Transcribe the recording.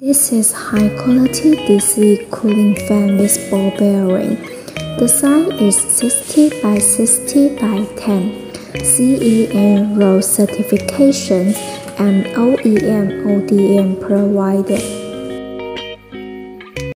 This is high quality DC cooling fan with ball bearing. The size is 60 by 60 by 10. CEN RoHS certifications and OEM ODM provided.